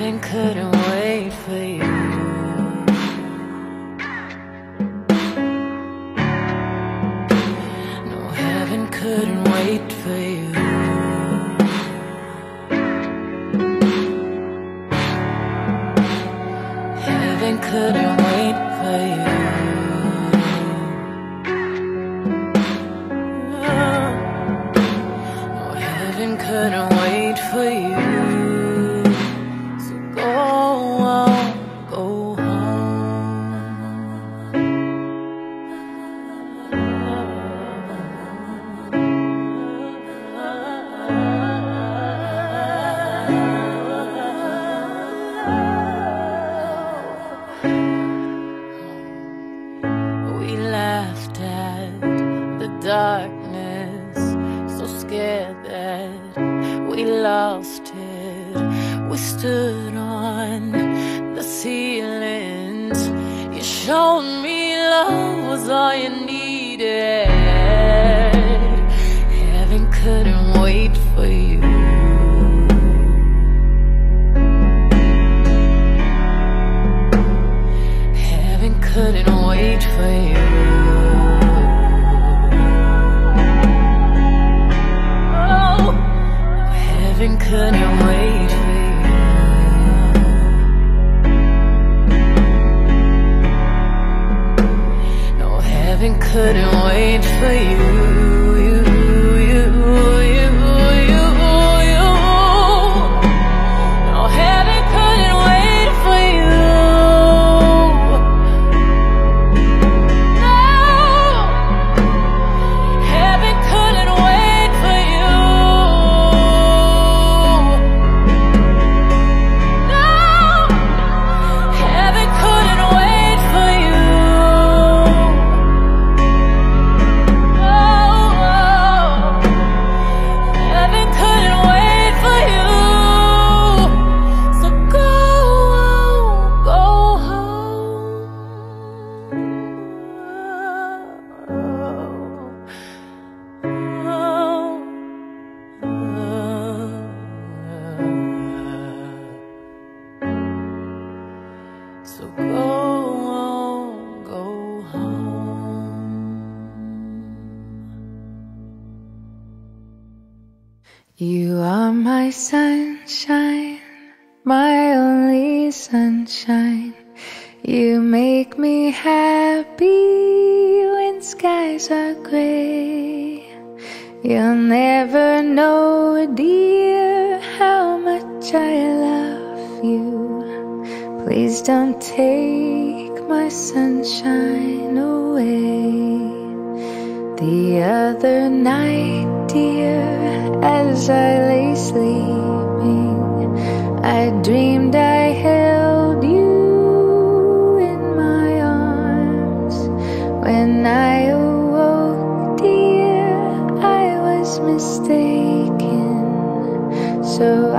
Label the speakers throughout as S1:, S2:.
S1: heaven couldn't wait for you. for you.
S2: shine away. The other night, dear, as I lay sleeping, I dreamed I held you in my arms. When I awoke, dear, I was mistaken. So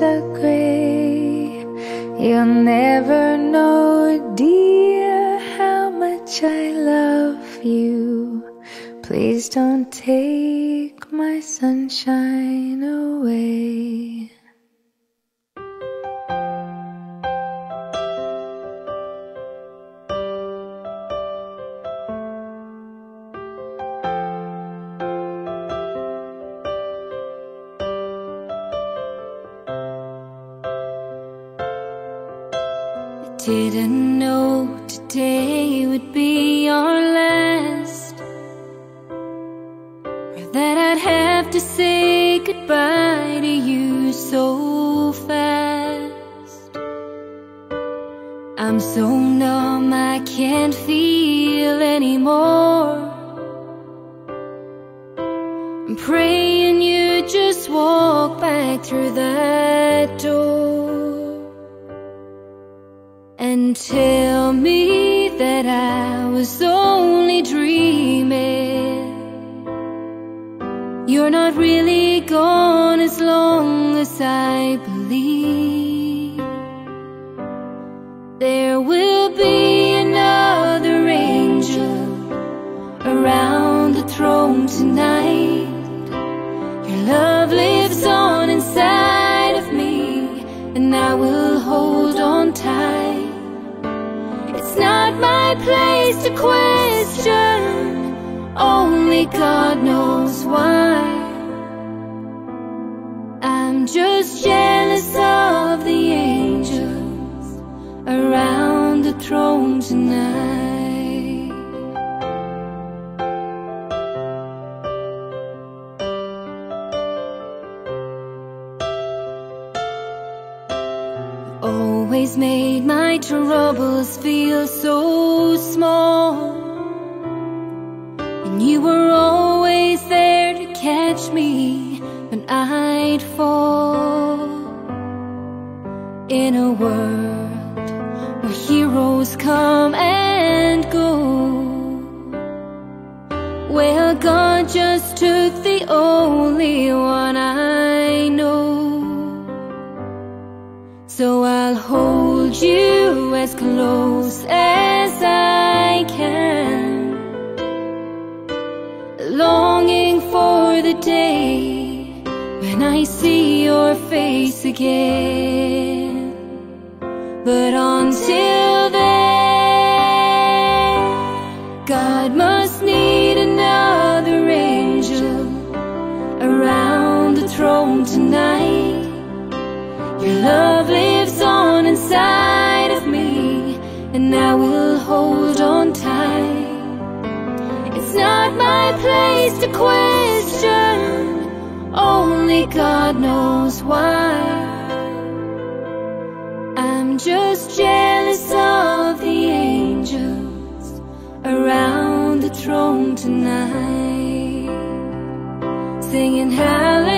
S2: disagree. You'll never know, dear, how much I love you. Please don't take my sunshine away.
S3: know today would be our last. Or that I'd have to say goodbye to you so fast. I'm so numb I can't feel anymore. I'm praying you just walk back through the tell me that I was only dreaming. You're not really gone as long as I believe. There will place to question only God knows why. I'm just jealous of the angels around the throne tonight. Always made my troubles feel In a world where heroes come and go. Well, God just took the only one I know. So I'll hold you as close as I can longing for the day when I see your face again. But until then, God must need another angel around the throne tonight. Your love lives on inside of me, and I will hold on tight. It's not my place to question, only God knows why. Just jealous of the angels around the throne tonight, singing how.